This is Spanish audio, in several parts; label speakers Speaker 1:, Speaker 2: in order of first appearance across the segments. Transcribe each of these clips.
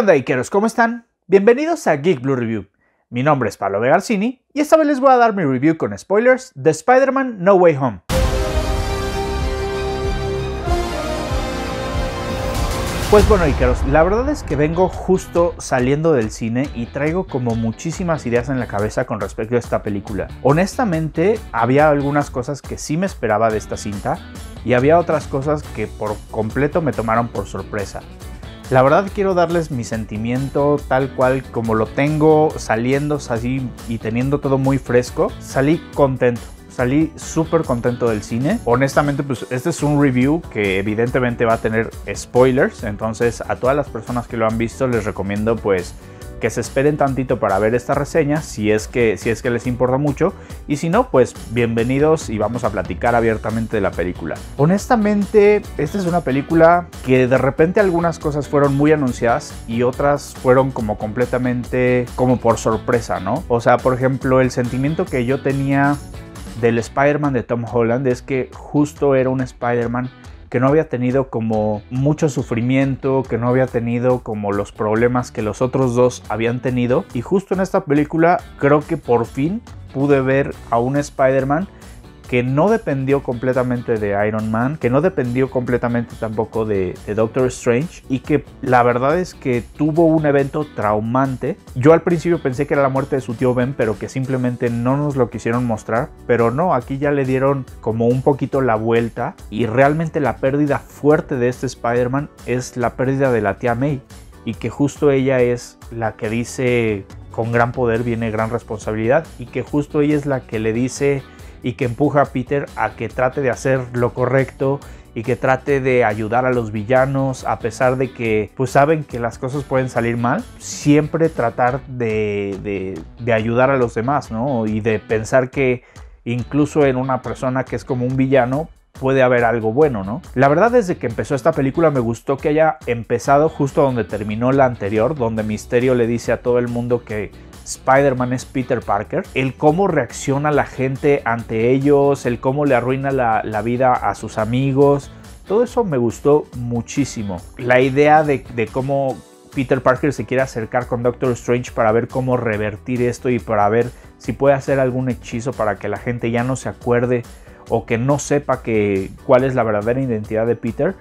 Speaker 1: onda, Ikeros? ¿Cómo están? Bienvenidos a Geek Blue Review. Mi nombre es Pablo Vegarcini y esta vez les voy a dar mi review con spoilers de Spider-Man No Way Home. Pues bueno, Icaros, la verdad es que vengo justo saliendo del cine y traigo como muchísimas ideas en la cabeza con respecto a esta película. Honestamente, había algunas cosas que sí me esperaba de esta cinta y había otras cosas que por completo me tomaron por sorpresa. La verdad quiero darles mi sentimiento tal cual como lo tengo saliendo así y teniendo todo muy fresco. Salí contento. Salí súper contento del cine. Honestamente, pues este es un review que evidentemente va a tener spoilers. Entonces a todas las personas que lo han visto les recomiendo pues que se esperen tantito para ver esta reseña, si es que, si es que les importa mucho, y si no, pues bienvenidos y vamos a platicar abiertamente de la película. Honestamente, esta es una película que de repente algunas cosas fueron muy anunciadas y otras fueron como completamente como por sorpresa, ¿no? O sea, por ejemplo, el sentimiento que yo tenía del Spider-Man de Tom Holland es que justo era un Spider-Man que no había tenido como mucho sufrimiento, que no había tenido como los problemas que los otros dos habían tenido. Y justo en esta película creo que por fin pude ver a un Spider-Man que no dependió completamente de Iron Man, que no dependió completamente tampoco de, Doctor Strange y que la verdad es que tuvo un evento traumante. Yo al principio pensé que era la muerte de su tío Ben, pero que simplemente no nos lo quisieron mostrar, pero no, aquí ya le dieron como un poquito la vuelta y realmente la pérdida fuerte de este Spider-Man es la pérdida de la tía May y que justo ella es la que dice con gran poder viene gran responsabilidad y que justo ella es la que le dice y que empuja a Peter a que trate de hacer lo correcto y que trate de ayudar a los villanos a pesar de que pues saben que las cosas pueden salir mal siempre tratar de, de, ayudar a los demás no y de pensar que incluso en una persona que es como un villano puede haber algo bueno, ¿no? La verdad desde que empezó esta película me gustó que haya empezado justo donde terminó la anterior, donde Misterio le dice a todo el mundo que Spider-Man es Peter Parker, el cómo reacciona la gente ante ellos, el cómo le arruina la, vida a sus amigos, todo eso me gustó muchísimo. La idea de, cómo Peter Parker se quiere acercar con Doctor Strange para ver cómo revertir esto y para ver si puede hacer algún hechizo para que la gente ya no se acuerde o que no sepa cuál es la verdadera identidad de Peter.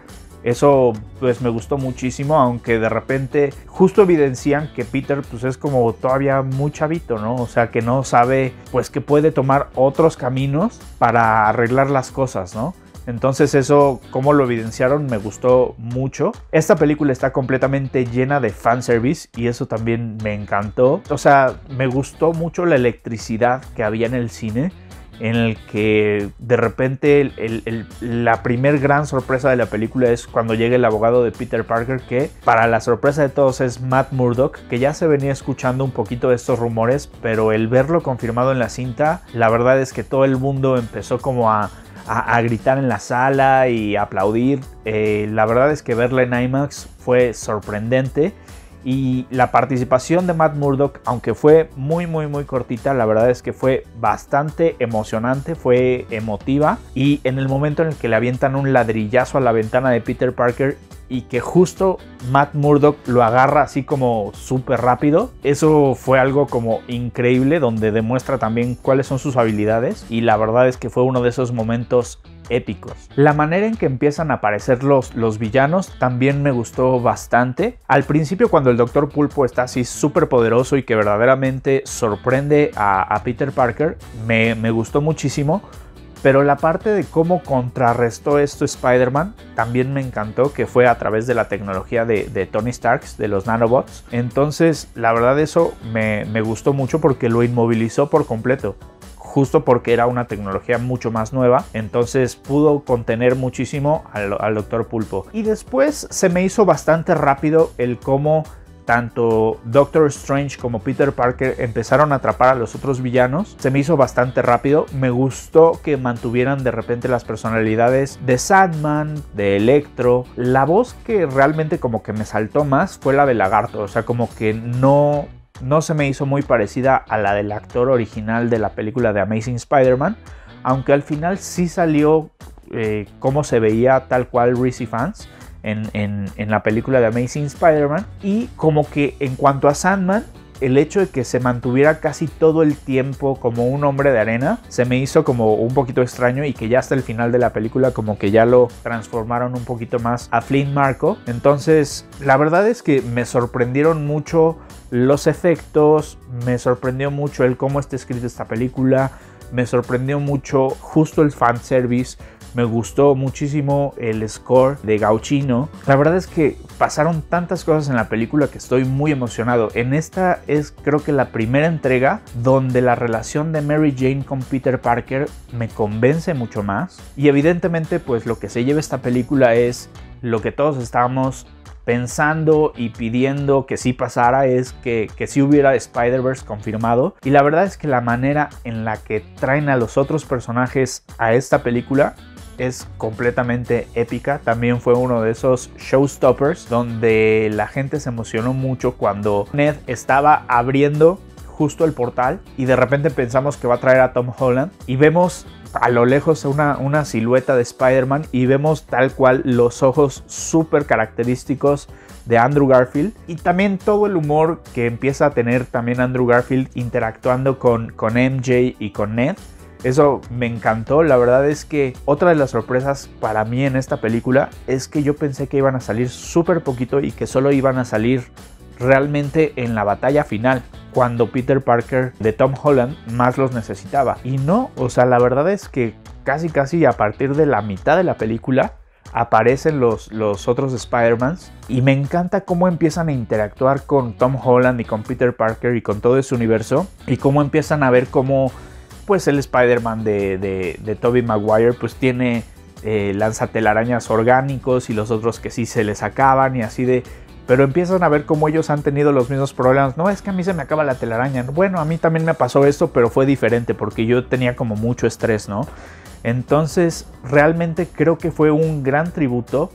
Speaker 1: Eso pues me gustó muchísimo, aunque de repente justo evidencian que Peter pues es como todavía muy chavito, ¿no? O sea, que no sabe pues que puede tomar otros caminos para arreglar las cosas, ¿no? Entonces eso, como lo evidenciaron, me gustó mucho. Esta película está completamente llena de fanservice y eso también me encantó. O sea, me gustó mucho la electricidad que había en el cine en el que de repente la primer gran sorpresa de la película es cuando llega el abogado de Peter Parker que para la sorpresa de todos es Matt Murdock que ya se venía escuchando un poquito de estos rumores pero el verlo confirmado en la cinta la verdad es que todo el mundo empezó como a, gritar en la sala y aplaudir. Eh, la verdad es que verla en IMAX fue sorprendente y la participación de Matt Murdock, aunque fue muy muy muy cortita, la verdad es que fue bastante emocionante, fue emotiva y en el momento en el que le avientan un ladrillazo a la ventana de Peter Parker y que justo Matt Murdock lo agarra así como súper rápido. Eso fue algo como increíble donde demuestra también cuáles son sus habilidades y la verdad es que fue uno de esos momentos La manera en que empiezan a aparecer los, los villanos también me gustó bastante. Al principio cuando el Doctor Pulpo está así súper poderoso y que verdaderamente sorprende a, Peter Parker, me, me gustó muchísimo. Pero la parte de cómo contrarrestó esto Spider-Man también me encantó, que fue a través de la tecnología de, Tony Starks, de los nanobots. Entonces, la verdad eso me, me gustó mucho porque lo inmovilizó por completo justo porque era una tecnología mucho más nueva, entonces pudo contener muchísimo al, al Doctor Pulpo. Y después se me hizo bastante rápido el cómo tanto Doctor Strange como Peter Parker empezaron a atrapar a los otros villanos, se me hizo bastante rápido. Me gustó que mantuvieran de repente las personalidades de Sandman, de Electro. La voz que realmente como que me saltó más fue la de Lagarto, o sea, como que no no se me hizo muy parecida a la del actor original de la película de Amazing Spider-Man, aunque al final sí salió eh, como se veía tal cual Reese Fans. en, en la película de Amazing Spider-Man. Y como que en cuanto a Sandman, el hecho de que se mantuviera casi todo el tiempo como un hombre de arena se me hizo como un poquito extraño y que ya hasta el final de la película como que ya lo transformaron un poquito más a Flynn Marco. Entonces, la verdad es que me sorprendieron mucho los efectos, me sorprendió mucho el cómo está escrita esta película, me sorprendió mucho justo el fanservice me gustó muchísimo el score de Gauchino. La verdad es que pasaron tantas cosas en la película que estoy muy emocionado. En esta es creo que la primera entrega donde la relación de Mary Jane con Peter Parker me convence mucho más. Y evidentemente pues lo que se lleva esta película es lo que todos estábamos pensando y pidiendo que sí pasara es que, que sí hubiera Spider-Verse confirmado. Y la verdad es que la manera en la que traen a los otros personajes a esta película es completamente épica. También fue uno de esos showstoppers donde la gente se emocionó mucho cuando Ned estaba abriendo justo el portal y de repente pensamos que va a traer a Tom Holland. Y vemos a lo lejos una, silueta de Spider-Man y vemos tal cual los ojos súper característicos de Andrew Garfield. Y también todo el humor que empieza a tener también Andrew Garfield interactuando con, con MJ y con Ned eso me encantó. La verdad es que otra de las sorpresas para mí en esta película es que yo pensé que iban a salir súper poquito y que solo iban a salir realmente en la batalla final, cuando Peter Parker de Tom Holland más los necesitaba. Y no, o sea, la verdad es que casi casi a partir de la mitad de la película aparecen los, los otros Spider-Mans y me encanta cómo empiezan a interactuar con Tom Holland y con Peter Parker y con todo ese universo y cómo empiezan a ver cómo pues el Spider-Man de, de, Tobey Maguire pues tiene eh, lanzatelarañas orgánicos y los otros que sí se les acaban y así de... Pero empiezan a ver cómo ellos han tenido los mismos problemas. No, es que a mí se me acaba la telaraña. Bueno, a mí también me pasó esto, pero fue diferente porque yo tenía como mucho estrés, ¿no? Entonces, realmente creo que fue un gran tributo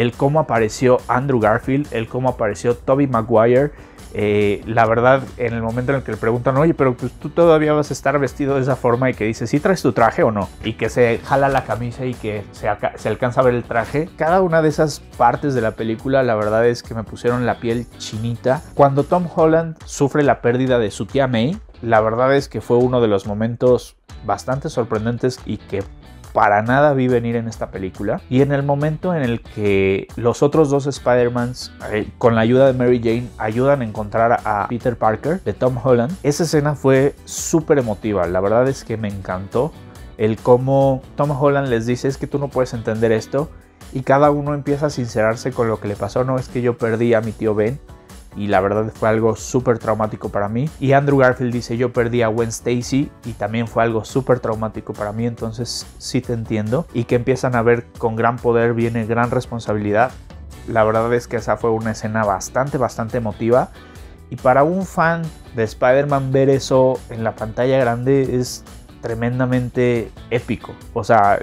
Speaker 1: el cómo apareció Andrew Garfield, el cómo apareció Tobey Maguire eh, la verdad, en el momento en el que le preguntan, oye, pero pues tú todavía vas a estar vestido de esa forma y que dice, ¿sí traes tu traje o no? Y que se jala la camisa y que se, se alcanza a ver el traje. Cada una de esas partes de la película, la verdad es que me pusieron la piel chinita. Cuando Tom Holland sufre la pérdida de su tía May, la verdad es que fue uno de los momentos bastante sorprendentes y que para nada vi venir en esta película. Y en el momento en el que los otros dos Spider-Mans, eh, con la ayuda de Mary Jane, ayudan a encontrar a Peter Parker de Tom Holland, esa escena fue súper emotiva. La verdad es que me encantó el cómo Tom Holland les dice es que tú no puedes entender esto y cada uno empieza a sincerarse con lo que le pasó. No es que yo perdí a mi tío Ben y la verdad fue algo súper traumático para mí. Y Andrew Garfield dice, yo perdí a Gwen Stacy y también fue algo súper traumático para mí, entonces sí te entiendo. Y que empiezan a ver con gran poder viene gran responsabilidad. La verdad es que esa fue una escena bastante, bastante emotiva. Y para un fan de Spider-Man ver eso en la pantalla grande es tremendamente épico. O sea,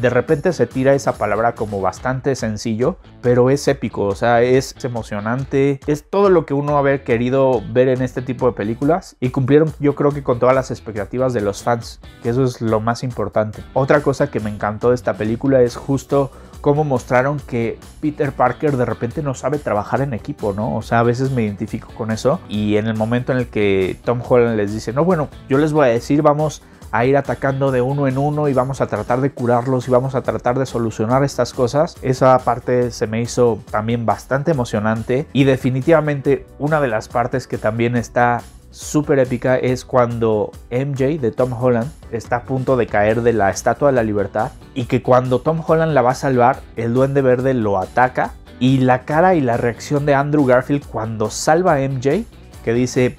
Speaker 1: de repente se tira esa palabra como bastante sencillo, pero es épico, o sea, es emocionante, es todo lo que uno haber querido ver en este tipo de películas y cumplieron yo creo que con todas las expectativas de los fans, que eso es lo más importante. Otra cosa que me encantó de esta película es justo cómo mostraron que Peter Parker de repente no sabe trabajar en equipo, ¿no? O sea, a veces me identifico con eso y en el momento en el que Tom Holland les dice, no, bueno, yo les voy a decir, vamos a ir atacando de uno en uno y vamos a tratar de curarlos y vamos a tratar de solucionar estas cosas. Esa parte se me hizo también bastante emocionante y definitivamente una de las partes que también está súper épica es cuando MJ de Tom Holland está a punto de caer de la Estatua de la Libertad y que cuando Tom Holland la va a salvar, el duende verde lo ataca y la cara y la reacción de Andrew Garfield cuando salva a MJ, que dice,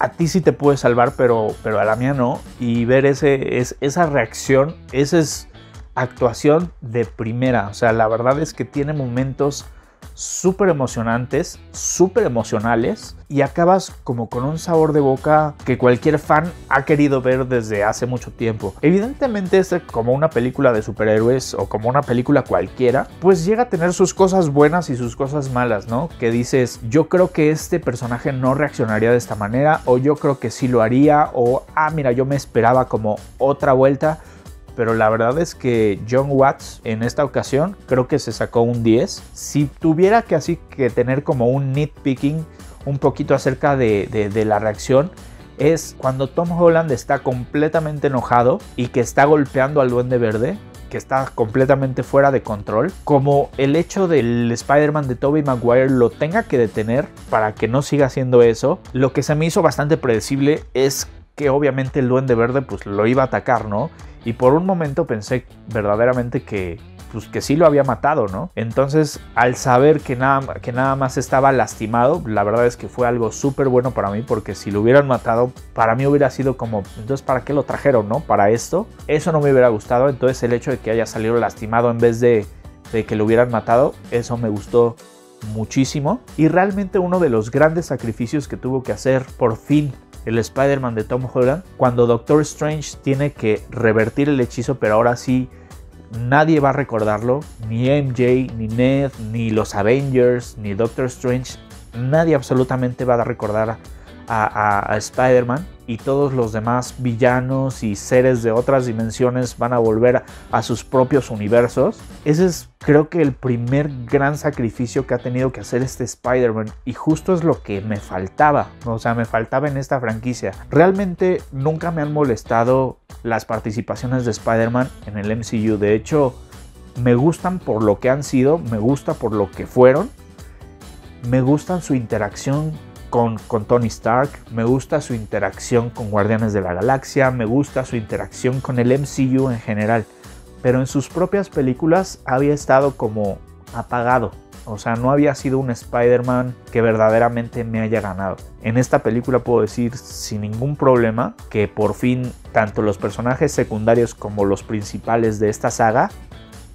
Speaker 1: a ti sí te puede salvar, pero, pero a la mía no. Y ver ese, es, esa reacción, esa es actuación de primera. O sea, la verdad es que tiene momentos súper emocionantes, súper emocionales y acabas como con un sabor de boca que cualquier fan ha querido ver desde hace mucho tiempo. Evidentemente es como una película de superhéroes o como una película cualquiera, pues llega a tener sus cosas buenas y sus cosas malas, ¿no? Que dices, yo creo que este personaje no reaccionaría de esta manera o yo creo que sí lo haría o, ah, mira, yo me esperaba como otra vuelta pero la verdad es que John Watts en esta ocasión creo que se sacó un 10. Si tuviera que así que tener como un nitpicking un poquito acerca de, de la reacción, es cuando Tom Holland está completamente enojado y que está golpeando al duende verde que está completamente fuera de control, como el hecho del Spider-Man de Tobey Maguire lo tenga que detener para que no siga haciendo eso, lo que se me hizo bastante predecible es que obviamente el duende verde pues lo iba a atacar, ¿no? Y por un momento pensé verdaderamente que pues que sí lo había matado, ¿no? Entonces, al saber que nada, que nada más estaba lastimado, la verdad es que fue algo súper bueno para mí, porque si lo hubieran matado, para mí hubiera sido como, entonces, ¿para qué lo trajeron, no? Para esto, eso no me hubiera gustado, entonces el hecho de que haya salido lastimado en vez de, de que lo hubieran matado, eso me gustó muchísimo. Y realmente uno de los grandes sacrificios que tuvo que hacer por fin el Spider-Man de Tom Holland, cuando Doctor Strange tiene que revertir el hechizo, pero ahora sí nadie va a recordarlo, ni MJ, ni Ned, ni los Avengers, ni Doctor Strange, nadie absolutamente va a recordar a, Spider-Man y todos los demás villanos y seres de otras dimensiones van a volver a, sus propios universos. Ese es creo que el primer gran sacrificio que ha tenido que hacer este Spider-Man y justo es lo que me faltaba, o sea, me faltaba en esta franquicia. Realmente nunca me han molestado las participaciones de Spider-Man en el MCU, de hecho me gustan por lo que han sido, me gusta por lo que fueron, me gustan su interacción con, Tony Stark, me gusta su interacción con Guardianes de la Galaxia, me gusta su interacción con el MCU en general, pero en sus propias películas había estado como apagado. O sea, no había sido un Spider-Man que verdaderamente me haya ganado. En esta película puedo decir sin ningún problema que por fin tanto los personajes secundarios como los principales de esta saga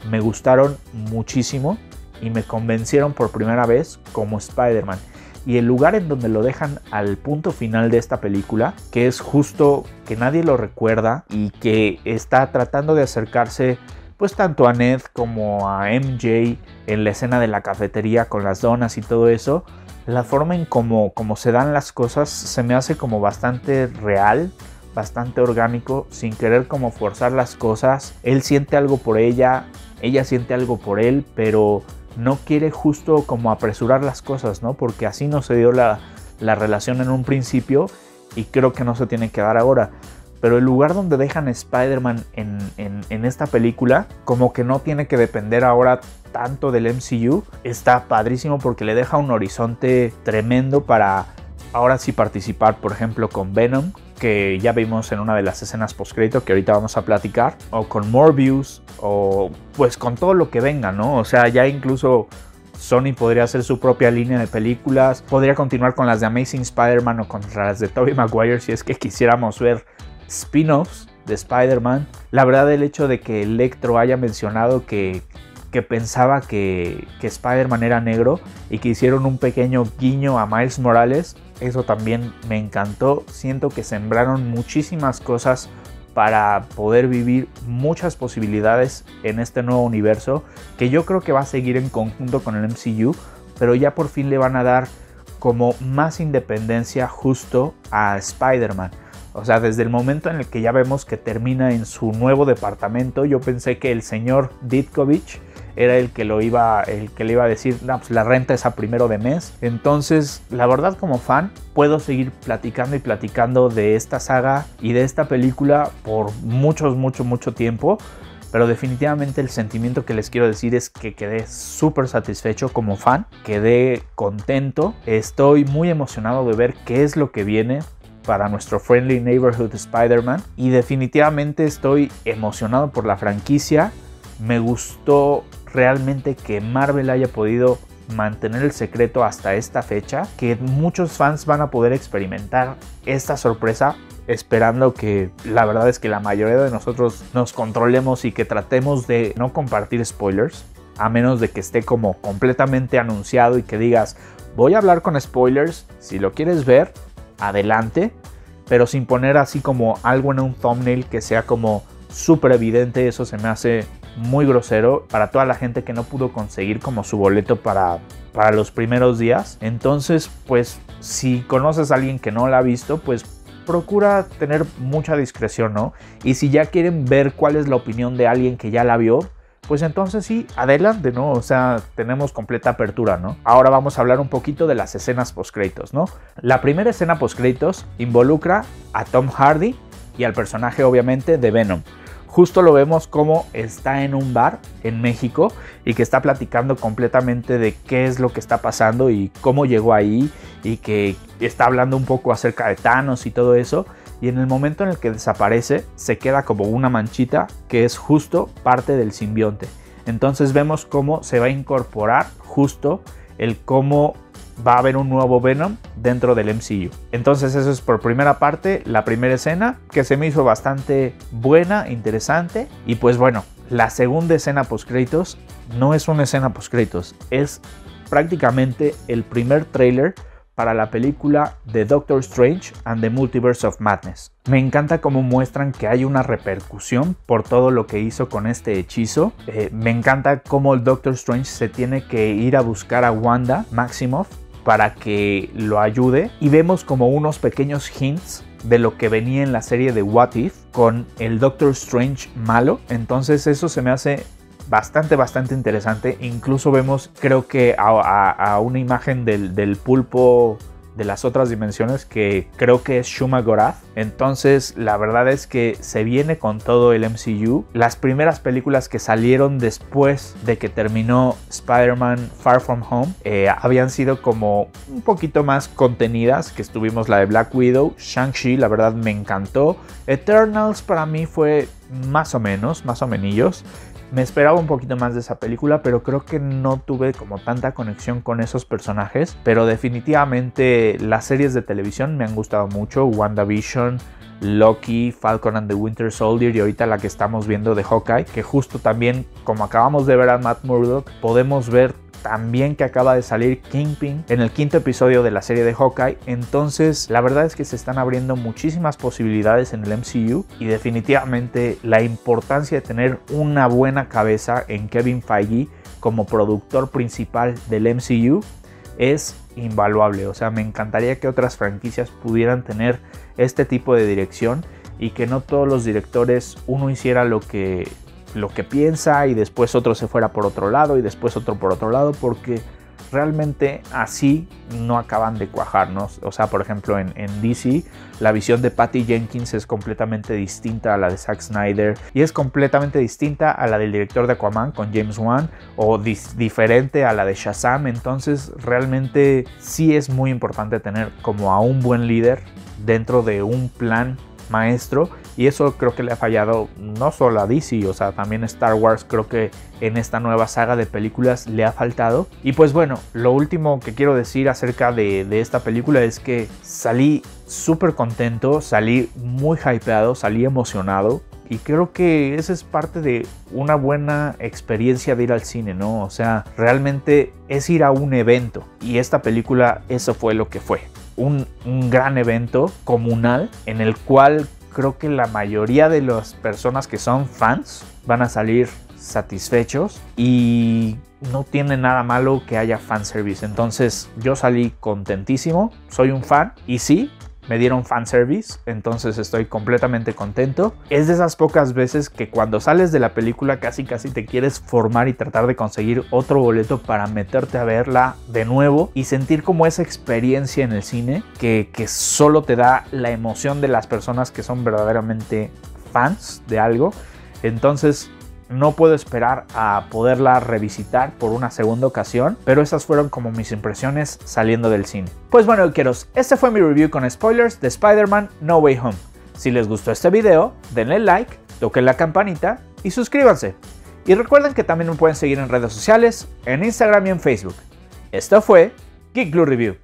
Speaker 1: me gustaron muchísimo y me convencieron por primera vez como Spider-Man y el lugar en donde lo dejan al punto final de esta película, que es justo que nadie lo recuerda y que está tratando de acercarse pues tanto a Ned como a MJ en la escena de la cafetería con las donas y todo eso, la forma en cómo, se dan las cosas se me hace como bastante real, bastante orgánico, sin querer como forzar las cosas. Él siente algo por ella, ella siente algo por él, pero no quiere justo como apresurar las cosas, ¿no? Porque así no se dio la, relación en un principio y creo que no se tiene que dar ahora. Pero el lugar donde dejan Spider-Man en, en, esta película, como que no tiene que depender ahora tanto del MCU, está padrísimo porque le deja un horizonte tremendo para ahora sí participar, por ejemplo, con Venom, que ya vimos en una de las escenas postcrédito que ahorita vamos a platicar, o con Morbius, o pues con todo lo que venga, ¿no? O sea, ya incluso Sony podría hacer su propia línea de películas, podría continuar con las de Amazing Spider-Man o con las de Tobey Maguire si es que quisiéramos ver spin-offs de Spider-Man. La verdad el hecho de que Electro haya mencionado que, que pensaba que, que Spider-Man era negro y que hicieron un pequeño guiño a Miles Morales, eso también me encantó. Siento que sembraron muchísimas cosas para poder vivir muchas posibilidades en este nuevo universo que yo creo que va a seguir en conjunto con el MCU, pero ya por fin le van a dar como más independencia justo a Spider-Man. O sea, desde el momento en el que ya vemos que termina en su nuevo departamento, yo pensé que el señor Ditkovich era el que lo iba, el que le iba a decir, pues la renta es a primero de mes. Entonces, la verdad como fan, puedo seguir platicando y platicando de esta saga y de esta película por muchos, mucho, mucho tiempo. Pero definitivamente el sentimiento que les quiero decir es que quedé súper satisfecho como fan, quedé contento, estoy muy emocionado de ver qué es lo que viene para nuestro Friendly Neighborhood Spider-Man y definitivamente estoy emocionado por la franquicia. Me gustó realmente que Marvel haya podido mantener el secreto hasta esta fecha, que muchos fans van a poder experimentar esta sorpresa esperando que la verdad es que la mayoría de nosotros nos controlemos y que tratemos de no compartir spoilers, a menos de que esté como completamente anunciado y que digas, voy a hablar con spoilers, si lo quieres ver, adelante, pero sin poner así como algo en un thumbnail que sea como súper evidente, eso se me hace muy grosero para toda la gente que no pudo conseguir como su boleto para, para los primeros días. Entonces, pues si conoces a alguien que no la ha visto, pues procura tener mucha discreción, ¿no? Y si ya quieren ver cuál es la opinión de alguien que ya la vio, pues entonces sí, adelante, ¿no? O sea, tenemos completa apertura, ¿no? Ahora vamos a hablar un poquito de las escenas postcréditos, ¿no? La primera escena postcréditos involucra a Tom Hardy y al personaje obviamente de Venom. Justo lo vemos como está en un bar en México y que está platicando completamente de qué es lo que está pasando y cómo llegó ahí y que está hablando un poco acerca de Thanos y todo eso y en el momento en el que desaparece se queda como una manchita que es justo parte del simbionte. Entonces vemos cómo se va a incorporar justo el cómo va a haber un nuevo Venom dentro del MCU. Entonces eso es por primera parte, la primera escena que se me hizo bastante buena, interesante y pues bueno, la segunda escena post créditos no es una escena post créditos, es prácticamente el primer trailer para la película The Doctor Strange and the Multiverse of Madness. Me encanta cómo muestran que hay una repercusión por todo lo que hizo con este hechizo. Eh, me encanta cómo el Doctor Strange se tiene que ir a buscar a Wanda Maximoff para que lo ayude y vemos como unos pequeños hints de lo que venía en la serie de What If con el Doctor Strange malo. Entonces eso se me hace bastante, bastante interesante. Incluso vemos, creo que a, una imagen del, pulpo de las otras dimensiones que creo que es Shuma Gorath. Entonces, la verdad es que se viene con todo el MCU. Las primeras películas que salieron después de que terminó Spider-Man Far From Home eh, habían sido como un poquito más contenidas, que estuvimos la de Black Widow, Shang-Chi, la verdad me encantó. Eternals para mí fue más o menos, más o menos. Me esperaba un poquito más de esa película, pero creo que no tuve como tanta conexión con esos personajes. Pero definitivamente las series de televisión me han gustado mucho. WandaVision, Loki, Falcon and the Winter Soldier y ahorita la que estamos viendo de Hawkeye, que justo también como acabamos de ver a Matt Murdock, podemos ver también que acaba de salir Kingpin en el quinto episodio de la serie de Hawkeye. Entonces, la verdad es que se están abriendo muchísimas posibilidades en el MCU y definitivamente la importancia de tener una buena cabeza en Kevin Feige como productor principal del MCU es invaluable. O sea, me encantaría que otras franquicias pudieran tener este tipo de dirección y que no todos los directores uno hiciera lo que lo que piensa y después otro se fuera por otro lado y después otro por otro lado porque realmente así no acaban de cuajarnos. O sea, por ejemplo, en, DC, la visión de Patty Jenkins es completamente distinta a la de Zack Snyder y es completamente distinta a la del director de Aquaman con James Wan o diferente a la de Shazam. Entonces, realmente sí es muy importante tener como a un buen líder dentro de un plan maestro y eso creo que le ha fallado no solo a DC, o sea, también Star Wars creo que en esta nueva saga de películas le ha faltado. Y pues bueno, lo último que quiero decir acerca de, de esta película es que salí súper contento, salí muy hypeado, salí emocionado. Y creo que esa es parte de una buena experiencia de ir al cine, ¿no? O sea, realmente es ir a un evento. Y esta película, eso fue lo que fue un, gran evento comunal en el cual creo que la mayoría de las personas que son fans van a salir satisfechos y no tiene nada malo que haya fanservice. Entonces yo salí contentísimo, soy un fan y sí, me dieron fanservice, entonces estoy completamente contento. Es de esas pocas veces que cuando sales de la película casi casi te quieres formar y tratar de conseguir otro boleto para meterte a verla de nuevo y sentir como esa experiencia en el cine que, que solo te da la emoción de las personas que son verdaderamente fans de algo. Entonces no puedo esperar a poderla revisitar por una segunda ocasión, pero esas fueron como mis impresiones saliendo del cine. Pues bueno, queros, este fue mi review con spoilers de Spider-Man No Way Home. Si les gustó este video, denle like, toquen la campanita y suscríbanse. Y recuerden que también me pueden seguir en redes sociales, en Instagram y en Facebook. Esto fue Geek Blue Review.